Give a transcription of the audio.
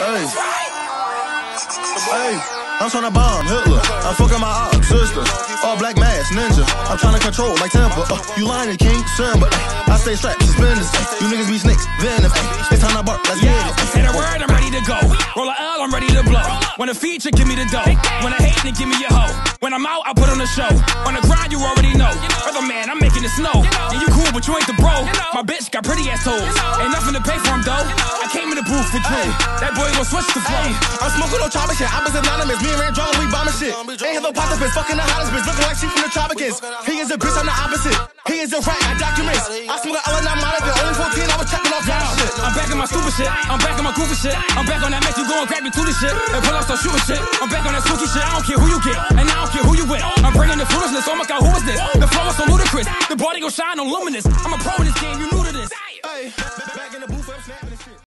Hey. Hey. I'm tryna bomb Hitler. I'm fucking my ops, sister. All black mask, ninja. I'm tryna control my temper. Uh, you lying, King Simba. I stay strapped, suspenders. You niggas be snakes, venom. It's time to bark, let's get it. Word, I'm ready to go. Roll a L, I'm ready to blow. When a feature, give me the dough. When I hate, then give me your hoe. When I'm out, I put on a show. On the grind, you already know. Other man, I'm making it snow. Yeah, you cool, but you ain't the bro. My bitch got pretty ass. Ain't nothing to pay for him though. I came in the for Drew. That boy gon' switch the flow. I'm smoking on chopper shit. I was anonymous. Me and Ran Drone, we bombing shit. Ain't have no pop bitch, fucking the hottest bitch, looking like she from the Tropicals. He is a bitch, I'm the opposite. He is a rat, I documents. I smoke a L and I'm out of it. Only 14, I was checking off that shit. I'm back in my stupid shit. I'm back in my goofy shit. I'm back on that mess. You go and grab me to this shit. And pull out some shooting shit. I'm back on that spooky shit. I don't care who you get. And I don't care who you with. I'm bringing the foolishness. Oh my god, who is this? The flow is so ludicrous. The body gon' shine on luminous. I'm a pro in this game. You new to this. Hey.